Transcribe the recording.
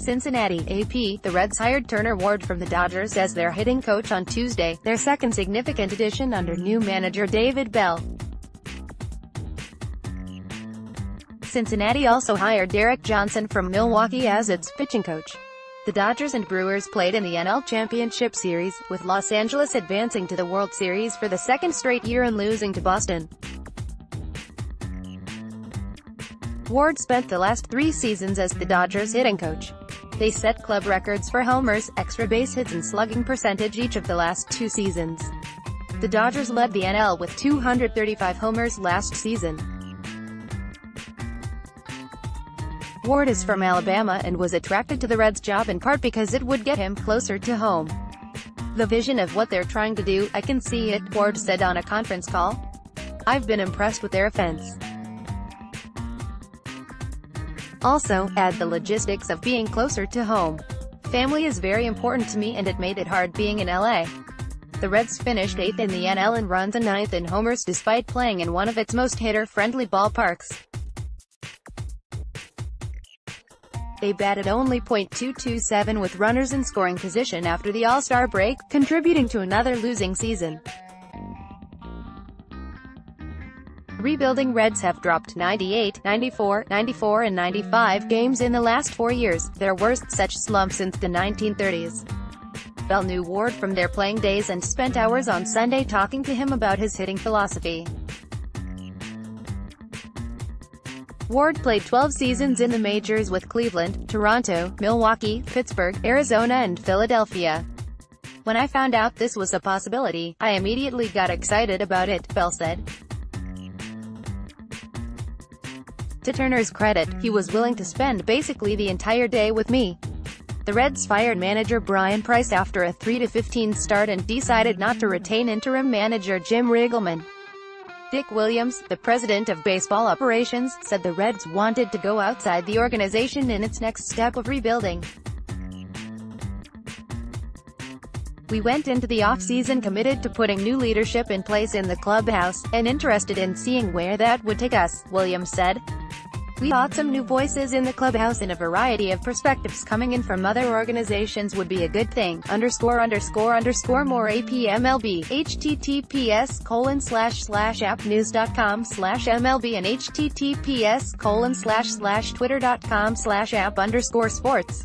Cincinnati, AP, the Reds hired Turner Ward from the Dodgers as their hitting coach on Tuesday, their second significant addition under new manager David Bell. Cincinnati also hired Derek Johnson from Milwaukee as its pitching coach. The Dodgers and Brewers played in the NL Championship Series, with Los Angeles advancing to the World Series for the second straight year and losing to Boston. Ward spent the last three seasons as the Dodgers hitting coach. They set club records for homers, extra base hits and slugging percentage each of the last two seasons. The Dodgers led the NL with 235 homers last season. Ward is from Alabama and was attracted to the Reds job in part because it would get him closer to home. The vision of what they're trying to do, I can see it, Ward said on a conference call. I've been impressed with their offense. Also, add the logistics of being closer to home. Family is very important to me and it made it hard being in LA. The Reds finished 8th in the NL in runs and 9th in homers despite playing in one of its most hitter-friendly ballparks. They batted only .227 with runners in scoring position after the All-Star break, contributing to another losing season. Rebuilding Reds have dropped 98, 94, 94 and 95 games in the last four years, their worst such slump since the 1930s. Bell knew Ward from their playing days and spent hours on Sunday talking to him about his hitting philosophy. Ward played 12 seasons in the majors with Cleveland, Toronto, Milwaukee, Pittsburgh, Arizona and Philadelphia. When I found out this was a possibility, I immediately got excited about it, Bell said. To Turner's credit, he was willing to spend basically the entire day with me. The Reds fired manager Bryan Price after a 3-15 start and decided not to retain interim manager Jim Riggleman. Dick Williams, the president of baseball operations, said the Reds wanted to go outside the organization in its next step of rebuilding. We went into the off-season committed to putting new leadership in place in the clubhouse, and interested in seeing where that would take us, Williams said. We thought some new voices in the clubhouse and a variety of perspectives coming in from other organizations would be a good thing, underscore underscore underscore more APMLB, https colon slash slash apnews.com slash MLB and https colon slash slash twitter.com slash app underscore sports.